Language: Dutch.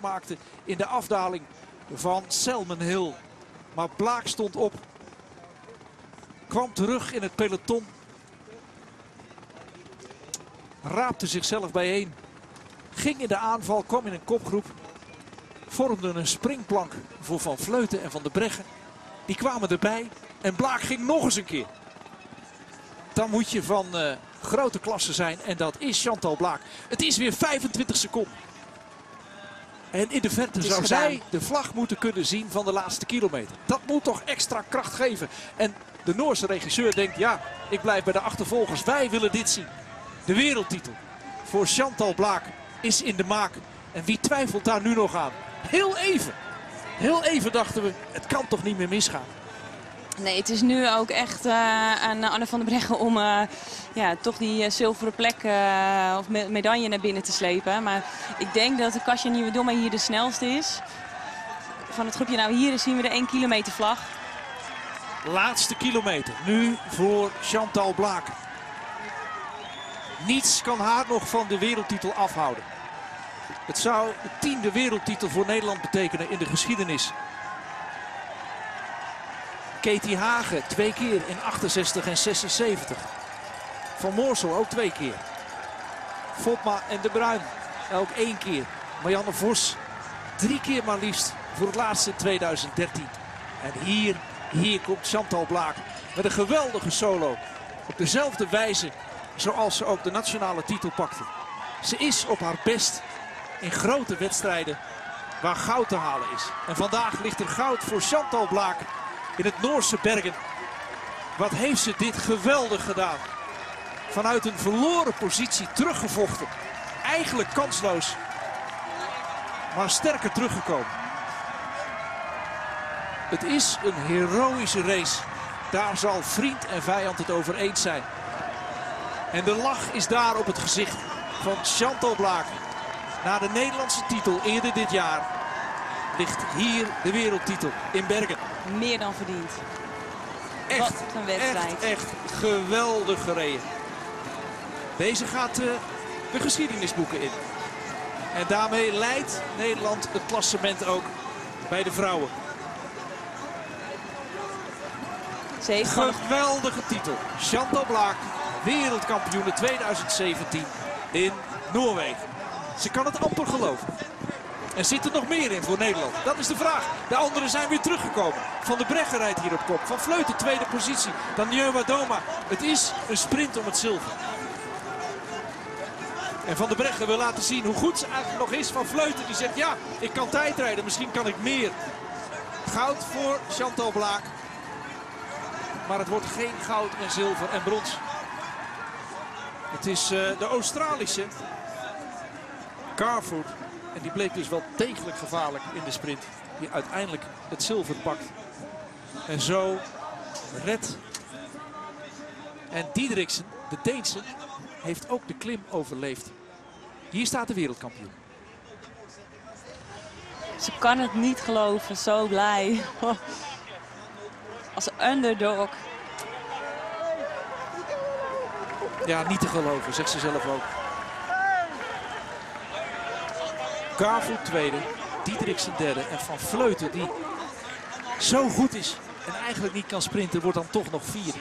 maakte in de afdaling van Selman Hill. Maar Blaak stond op. Kwam terug in het peloton. Raapte zichzelf bijeen. Ging in de aanval, kwam in een kopgroep. Vormde een springplank voor Van Vleuten en Van de Breggen. Die kwamen erbij. En Blaak ging nog eens een keer. Dan moet je van uh, grote klasse zijn. En dat is Chantal Blaak. Het is weer 25 seconden. En in de verte zou gedaan. zij de vlag moeten kunnen zien van de laatste kilometer. Dat moet toch extra kracht geven. En de Noorse regisseur denkt, ja, ik blijf bij de achtervolgers. Wij willen dit zien. De wereldtitel voor Chantal Blaak is in de maak. En wie twijfelt daar nu nog aan? Heel even. Heel even dachten we, het kan toch niet meer misgaan. Nee, het is nu ook echt uh, aan Anne van der Breggen om uh, ja, toch die uh, zilveren plek of me medaille naar binnen te slepen. Maar ik denk dat de Kasia Nieuwe-Domme hier de snelste is. Van het groepje, nou hier zien we de 1 kilometer vlag. Laatste kilometer, nu voor Chantal Blaak. Niets kan haar nog van de wereldtitel afhouden. Het zou de tiende wereldtitel voor Nederland betekenen in de geschiedenis. Katie Hagen twee keer in 68 en 76. Van Moorsel ook twee keer. Vopma en De Bruin elk één keer. Marianne Vos drie keer maar liefst voor het laatste in 2013. En hier, hier komt Chantal Blaak met een geweldige solo. Op dezelfde wijze zoals ze ook de nationale titel pakte. Ze is op haar best in grote wedstrijden waar goud te halen is. En vandaag ligt er goud voor Chantal Blaak in het Noorse Bergen. Wat heeft ze dit geweldig gedaan. Vanuit een verloren positie teruggevochten. Eigenlijk kansloos. Maar sterker teruggekomen. Het is een heroïsche race. Daar zal vriend en vijand het over eens zijn. En de lach is daar op het gezicht van Chantal Blaak. Na de Nederlandse titel eerder dit jaar ligt hier de wereldtitel in Bergen. Meer dan verdiend. Echt, Wat een wedstrijd. echt, echt geweldig gereden. Deze gaat uh, de geschiedenisboeken in. En daarmee leidt Nederland het klassement ook bij de vrouwen. Ze heeft Geweldige titel. Chantal Blaak, wereldkampioene 2017 in Noorwegen. Ze kan het amper geloven. En zit er nog meer in voor Nederland? Dat is de vraag. De anderen zijn weer teruggekomen. Van de Breggen rijdt hier op kop. Van Vleuten tweede positie. Dan Jeuma Doma. Het is een sprint om het zilver. En Van de Breggen wil laten zien hoe goed ze eigenlijk nog is. Van Vleuten die zegt ja, ik kan tijdrijden. Misschien kan ik meer. Goud voor Chantal Blaak. Maar het wordt geen goud en zilver en brons. Het is uh, de Australische Carfoot. En die bleek dus wel degelijk gevaarlijk in de sprint. Die uiteindelijk het zilver pakt. En zo redt. En Diederiksen, de Deense, heeft ook de klim overleefd. Hier staat de wereldkampioen. Ze kan het niet geloven, zo blij. Als underdog. Ja, niet te geloven, zegt ze zelf ook. Garvoet tweede, Diederiksen derde en Van Vleuten die zo goed is en eigenlijk niet kan sprinten, wordt dan toch nog vierde.